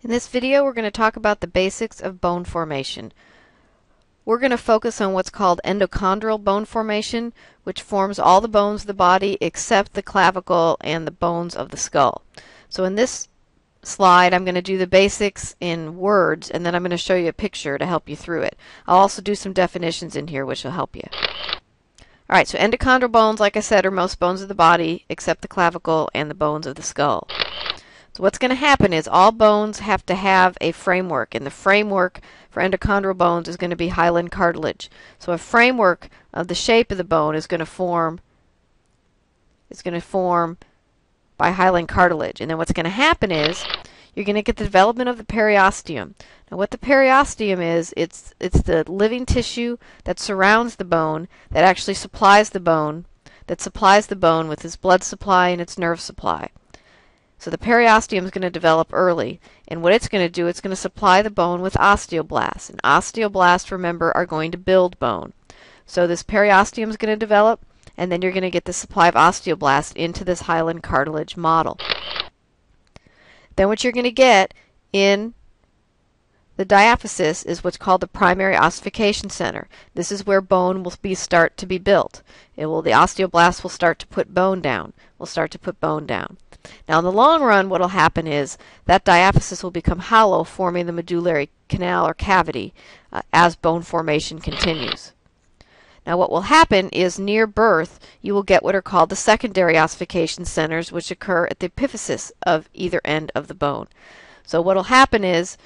In this video we're going to talk about the basics of bone formation. We're going to focus on what's called endochondral bone formation, which forms all the bones of the body except the clavicle and the bones of the skull. So in this slide I'm going to do the basics in words and then I'm going to show you a picture to help you through it. I'll also do some definitions in here which will help you. Alright, so endochondral bones, like I said, are most bones of the body except the clavicle and the bones of the skull. So what's going to happen is all bones have to have a framework, and the framework for endochondral bones is going to be hyaline cartilage. So a framework of the shape of the bone is going to form is going to form by hyaline cartilage. And then what's going to happen is you're going to get the development of the periosteum. Now what the periosteum is, it's it's the living tissue that surrounds the bone that actually supplies the bone that supplies the bone with its blood supply and its nerve supply. So the periosteum is going to develop early. And what it's going to do, it's going to supply the bone with osteoblasts. And osteoblasts, remember, are going to build bone. So this periosteum is going to develop, and then you're going to get the supply of osteoblasts into this hyaline cartilage model. Then what you're going to get in the diaphysis is what's called the primary ossification center. This is where bone will be start to be built. It will the osteoblasts will start to put bone down. Will start to put bone down. Now, in the long run, what will happen is that diaphysis will become hollow, forming the medullary canal or cavity uh, as bone formation continues. Now, what will happen is near birth, you will get what are called the secondary ossification centers, which occur at the epiphysis of either end of the bone. So, what will happen is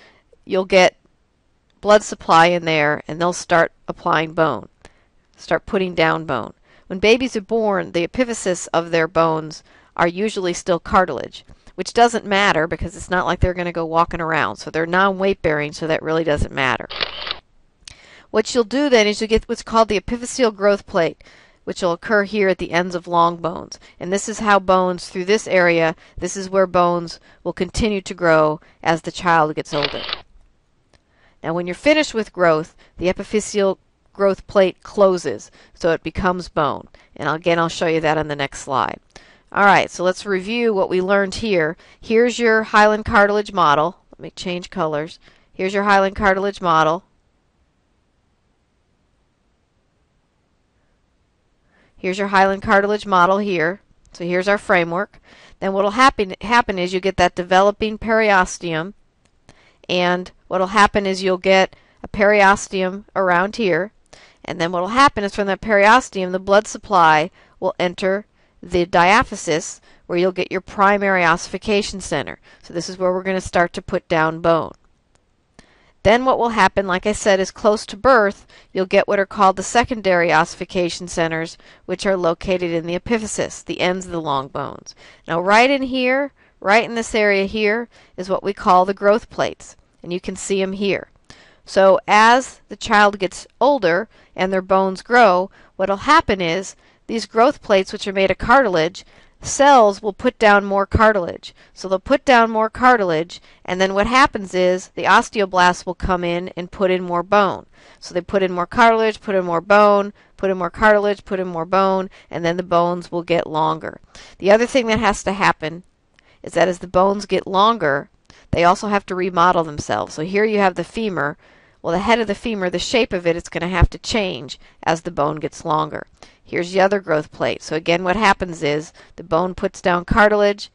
you'll get blood supply in there, and they'll start applying bone, start putting down bone. When babies are born, the epiphysis of their bones are usually still cartilage, which doesn't matter because it's not like they're going to go walking around. So they're non-weight bearing, so that really doesn't matter. What you'll do then is you get what's called the epiphyseal growth plate, which will occur here at the ends of long bones. And this is how bones, through this area, this is where bones will continue to grow as the child gets older. Now when you're finished with growth, the epiphyseal growth plate closes, so it becomes bone. And again, I'll show you that on the next slide. All right, so let's review what we learned here. Here's your hyaline cartilage model. Let me change colors. Here's your hyaline cartilage model. Here's your hyaline cartilage model here. So here's our framework. Then what will happen, happen is you get that developing periosteum. And what will happen is you'll get a periosteum around here. And then what will happen is from that periosteum, the blood supply will enter the diaphysis where you'll get your primary ossification center. So this is where we're going to start to put down bone. Then what will happen, like I said, is close to birth, you'll get what are called the secondary ossification centers, which are located in the epiphysis, the ends of the long bones. Now right in here, right in this area here, is what we call the growth plates. And you can see them here. So as the child gets older and their bones grow, what will happen is these growth plates, which are made of cartilage, cells will put down more cartilage. So they'll put down more cartilage, and then what happens is the osteoblasts will come in and put in more bone. So they put in more cartilage, put in more bone, put in more cartilage, put in more bone, and then the bones will get longer. The other thing that has to happen is that as the bones get longer, they also have to remodel themselves. So here you have the femur. Well, the head of the femur, the shape of it, is going to have to change as the bone gets longer. Here's the other growth plate. So again, what happens is the bone puts down cartilage.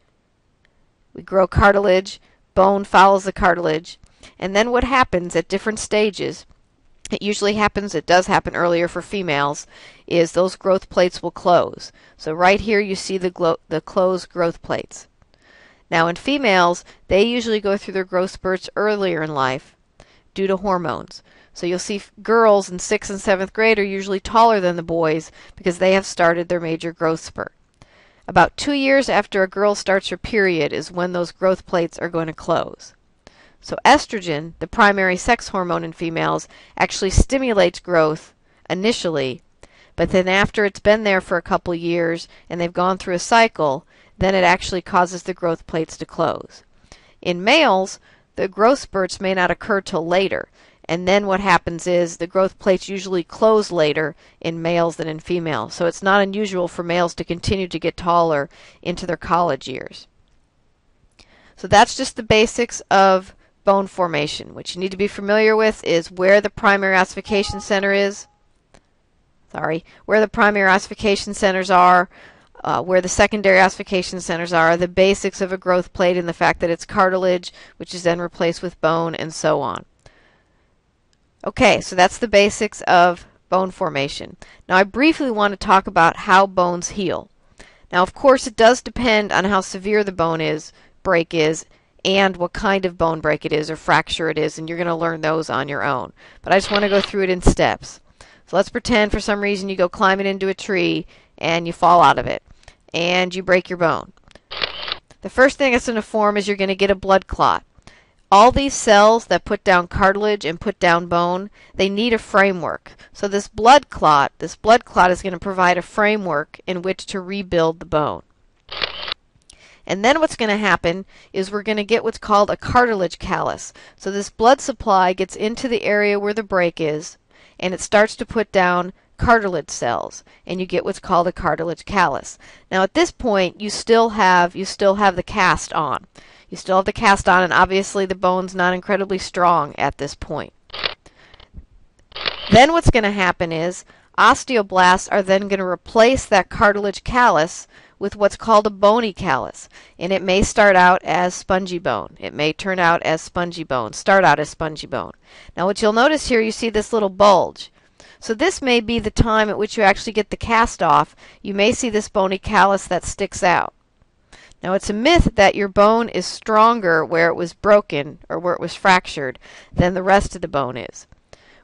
We grow cartilage. Bone follows the cartilage. And then what happens at different stages, it usually happens, it does happen earlier for females, is those growth plates will close. So right here you see the, the closed growth plates. Now in females, they usually go through their growth spurts earlier in life due to hormones. So you'll see girls in 6th and 7th grade are usually taller than the boys because they have started their major growth spurt. About two years after a girl starts her period is when those growth plates are going to close. So estrogen, the primary sex hormone in females, actually stimulates growth initially, but then after it's been there for a couple years and they've gone through a cycle, then it actually causes the growth plates to close. In males, the growth spurts may not occur till later. And then what happens is the growth plates usually close later in males than in females. So it's not unusual for males to continue to get taller into their college years. So that's just the basics of bone formation. What you need to be familiar with is where the primary ossification center is. Sorry, where the primary ossification centers are, uh, where the secondary ossification centers are, the basics of a growth plate and the fact that it's cartilage, which is then replaced with bone, and so on. Okay, so that's the basics of bone formation. Now I briefly want to talk about how bones heal. Now of course it does depend on how severe the bone is, break is, and what kind of bone break it is or fracture it is, and you're going to learn those on your own. But I just want to go through it in steps. So let's pretend for some reason you go climbing into a tree and you fall out of it and you break your bone. The first thing that's going to form is you're going to get a blood clot all these cells that put down cartilage and put down bone, they need a framework. So this blood clot, this blood clot is going to provide a framework in which to rebuild the bone. And then what's going to happen is we're going to get what's called a cartilage callus. So this blood supply gets into the area where the break is and it starts to put down cartilage cells and you get what's called a cartilage callus. Now at this point you still have you still have the cast on. You still have the cast on, and obviously the bone's not incredibly strong at this point. Then what's going to happen is osteoblasts are then going to replace that cartilage callus with what's called a bony callus. And it may start out as spongy bone. It may turn out as spongy bone, start out as spongy bone. Now what you'll notice here, you see this little bulge. So this may be the time at which you actually get the cast off. You may see this bony callus that sticks out. Now it's a myth that your bone is stronger where it was broken or where it was fractured than the rest of the bone is.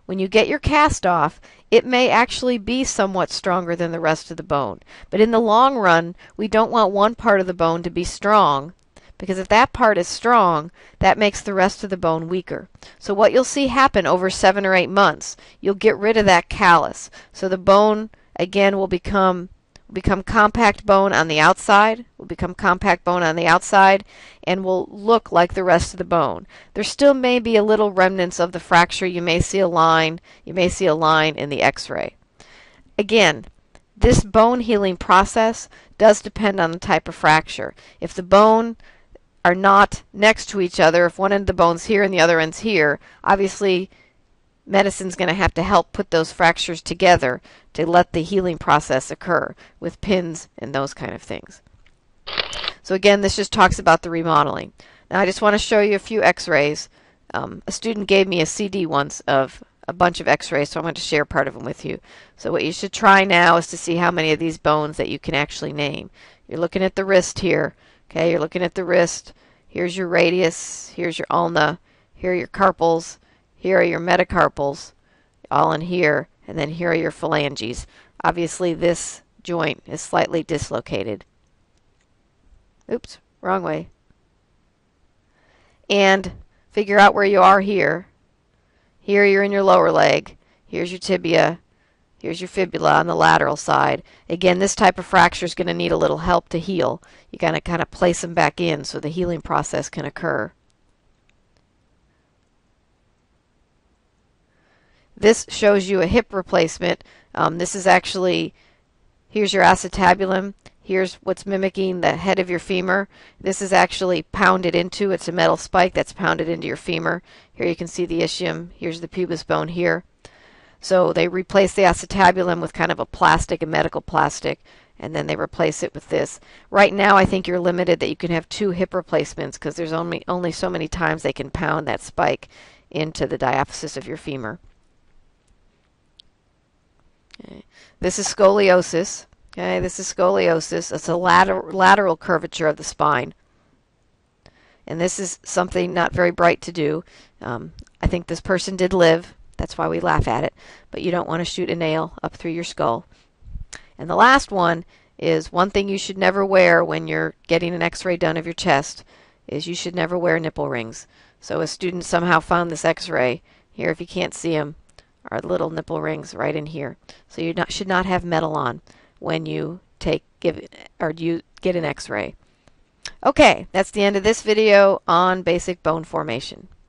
When you get your cast off, it may actually be somewhat stronger than the rest of the bone. But in the long run, we don't want one part of the bone to be strong because if that part is strong, that makes the rest of the bone weaker. So what you'll see happen over seven or eight months, you'll get rid of that callus. So the bone again will become become compact bone on the outside, will become compact bone on the outside, and will look like the rest of the bone. There still may be a little remnants of the fracture. You may see a line. You may see a line in the x-ray. Again, this bone healing process does depend on the type of fracture. If the bone are not next to each other, if one end of the bone's here and the other end's here, obviously medicine's going to have to help put those fractures together to let the healing process occur with pins and those kind of things. So again, this just talks about the remodeling. Now I just want to show you a few x-rays. Um, a student gave me a CD once of a bunch of x-rays, so I'm going to share part of them with you. So what you should try now is to see how many of these bones that you can actually name. You're looking at the wrist here. Okay, you're looking at the wrist. Here's your radius. Here's your ulna. Here are your carpals. Here are your metacarpals, all in here, and then here are your phalanges. Obviously this joint is slightly dislocated. Oops, wrong way. And figure out where you are here. Here you're in your lower leg. Here's your tibia. Here's your fibula on the lateral side. Again, this type of fracture is going to need a little help to heal. You got to kind of place them back in so the healing process can occur. This shows you a hip replacement. Um, this is actually, here's your acetabulum. Here's what's mimicking the head of your femur. This is actually pounded into. It's a metal spike that's pounded into your femur. Here you can see the ischium. Here's the pubis bone here. So they replace the acetabulum with kind of a plastic, a medical plastic, and then they replace it with this. Right now, I think you're limited that you can have two hip replacements because there's only only so many times they can pound that spike into the diaphysis of your femur. Okay. This is scoliosis. Okay, this is scoliosis. It's a lateral, lateral curvature of the spine. And this is something not very bright to do. Um, I think this person did live. That's why we laugh at it. But you don't want to shoot a nail up through your skull. And the last one is one thing you should never wear when you're getting an x-ray done of your chest is you should never wear nipple rings. So a student somehow found this x-ray. Here, if you can't see them, are little nipple rings right in here. So you not, should not have metal on when you take give or you get an x-ray. Okay, that's the end of this video on basic bone formation.